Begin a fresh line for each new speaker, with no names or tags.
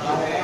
Amen.